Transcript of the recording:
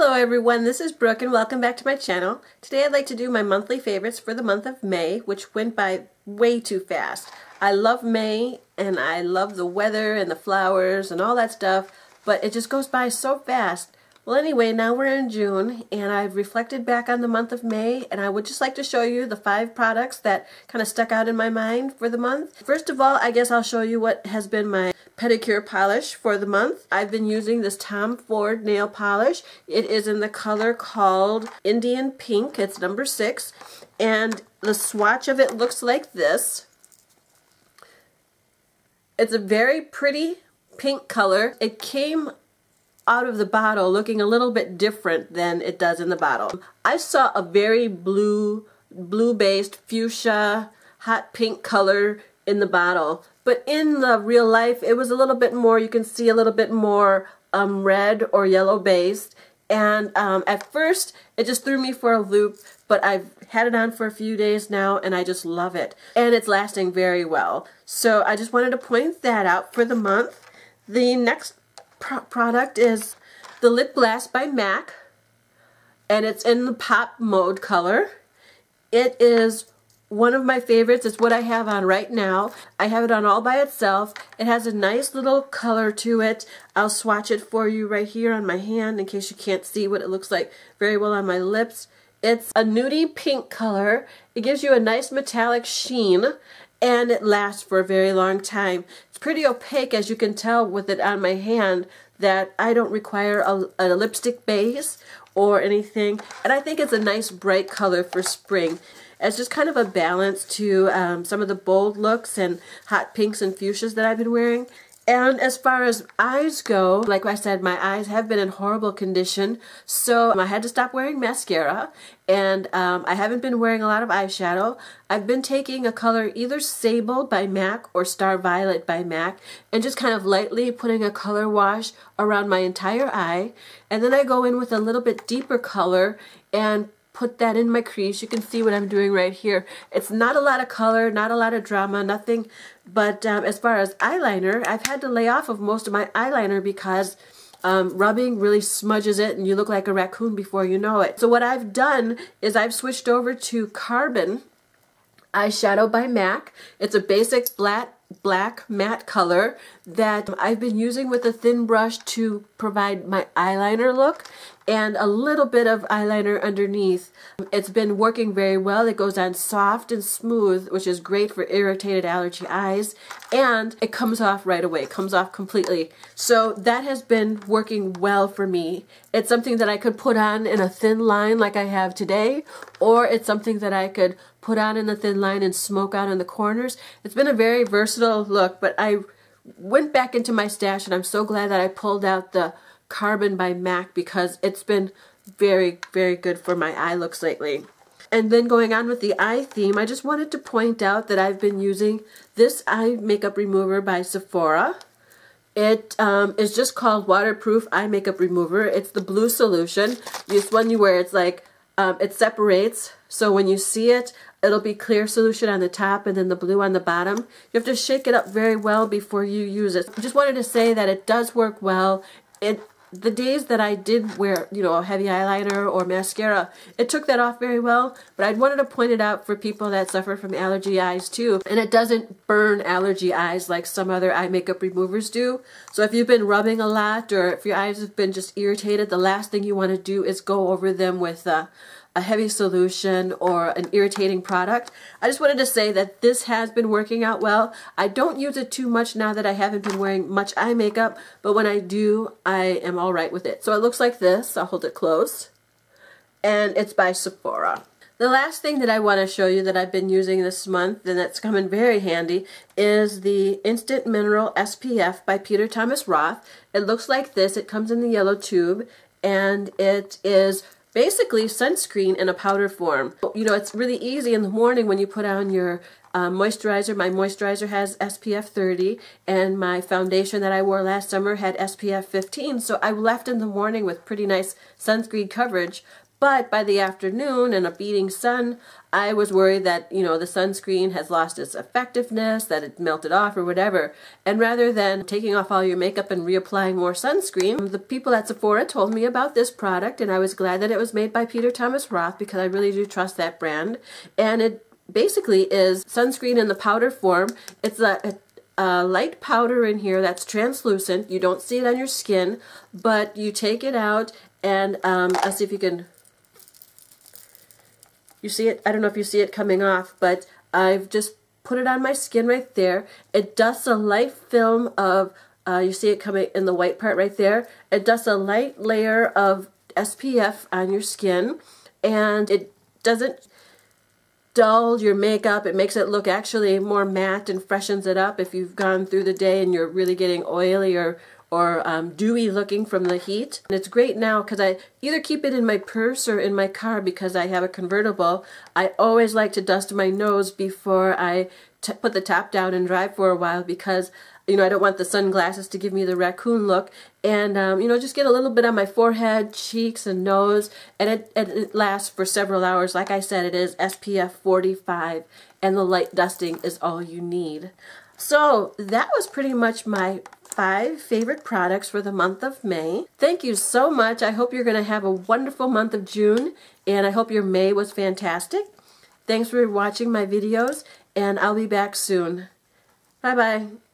Hello everyone, this is Brook and welcome back to my channel. Today I'd like to do my monthly favorites for the month of May, which went by way too fast. I love May and I love the weather and the flowers and all that stuff, but it just goes by so fast. Well anyway, now we're in June and I've reflected back on the month of May and I would just like to show you the five products that kind of stuck out in my mind for the month. First of all, I guess I'll show you what has been my pedicure polish for the month. I've been using this Tom Ford nail polish. It is in the color called Indian Pink. It's number six and the swatch of it looks like this. It's a very pretty pink color. It came out of the bottle looking a little bit different than it does in the bottle. I saw a very blue, blue-based fuchsia, hot pink color in the bottle. But in the real life, it was a little bit more, you can see a little bit more um, red or yellow based. And um, at first, it just threw me for a loop, but I've had it on for a few days now, and I just love it. And it's lasting very well. So I just wanted to point that out for the month. The next pro product is the Lip Glass by MAC, and it's in the pop mode color. It is one of my favorites. It's what I have on right now. I have it on all by itself. It has a nice little color to it. I'll swatch it for you right here on my hand in case you can't see what it looks like very well on my lips. It's a nudie pink color. It gives you a nice metallic sheen and it lasts for a very long time. It's pretty opaque as you can tell with it on my hand that I don't require a, a lipstick base or anything and I think it's a nice bright color for spring as just kind of a balance to um, some of the bold looks and hot pinks and fuchsias that I've been wearing. And as far as eyes go, like I said, my eyes have been in horrible condition, so I had to stop wearing mascara, and um, I haven't been wearing a lot of eyeshadow. I've been taking a color either Sable by MAC or Star Violet by MAC, and just kind of lightly putting a color wash around my entire eye, and then I go in with a little bit deeper color and put that in my crease. You can see what I'm doing right here. It's not a lot of color, not a lot of drama, nothing. But um, as far as eyeliner, I've had to lay off of most of my eyeliner because um, rubbing really smudges it and you look like a raccoon before you know it. So what I've done is I've switched over to Carbon eyeshadow by MAC. It's a basic flat black matte color that I've been using with a thin brush to provide my eyeliner look and a little bit of eyeliner underneath. It's been working very well. It goes on soft and smooth, which is great for irritated allergy eyes, and it comes off right away. It comes off completely. So that has been working well for me. It's something that I could put on in a thin line like I have today, or it's something that I could put on in the thin line and smoke out in the corners. It's been a very versatile look, but I went back into my stash and I'm so glad that I pulled out the Carbon by MAC because it's been very, very good for my eye looks lately. And then going on with the eye theme, I just wanted to point out that I've been using this eye makeup remover by Sephora. It um, is just called Waterproof Eye Makeup Remover. It's the blue solution. This one you wear, it's like, um, it separates. So when you see it, it'll be clear solution on the top and then the blue on the bottom. You have to shake it up very well before you use it. I just wanted to say that it does work well. It the days that I did wear, you know, a heavy eyeliner or mascara, it took that off very well, but I wanted to point it out for people that suffer from allergy eyes too. And it doesn't burn allergy eyes like some other eye makeup removers do. So if you've been rubbing a lot or if your eyes have been just irritated, the last thing you want to do is go over them with a a heavy solution or an irritating product. I just wanted to say that this has been working out well. I don't use it too much now that I haven't been wearing much eye makeup, but when I do, I am all right with it. So it looks like this. I'll hold it close. And it's by Sephora. The last thing that I want to show you that I've been using this month and that's come in very handy is the Instant Mineral SPF by Peter Thomas Roth. It looks like this. It comes in the yellow tube and it is basically sunscreen in a powder form. You know, it's really easy in the morning when you put on your uh, moisturizer. My moisturizer has SPF 30 and my foundation that I wore last summer had SPF 15. So I left in the morning with pretty nice sunscreen coverage. But by the afternoon and a beating sun, I was worried that, you know, the sunscreen has lost its effectiveness, that it melted off or whatever. And rather than taking off all your makeup and reapplying more sunscreen, the people at Sephora told me about this product and I was glad that it was made by Peter Thomas Roth because I really do trust that brand. And it basically is sunscreen in the powder form. It's a, a light powder in here that's translucent. You don't see it on your skin, but you take it out and um, I'll see if you can you see it? I don't know if you see it coming off, but I've just put it on my skin right there. It does a light film of, uh, you see it coming in the white part right there. It does a light layer of SPF on your skin, and it doesn't dull your makeup. It makes it look actually more matte and freshens it up if you've gone through the day and you're really getting oily or or um, dewy looking from the heat. And it's great now because I either keep it in my purse or in my car because I have a convertible. I always like to dust my nose before I put the top down and drive for a while because you know I don't want the sunglasses to give me the raccoon look and um, you know just get a little bit on my forehead cheeks and nose and it, it, it lasts for several hours like I said it is SPF 45 and the light dusting is all you need so that was pretty much my five favorite products for the month of May. Thank you so much. I hope you're going to have a wonderful month of June, and I hope your May was fantastic. Thanks for watching my videos, and I'll be back soon. Bye-bye.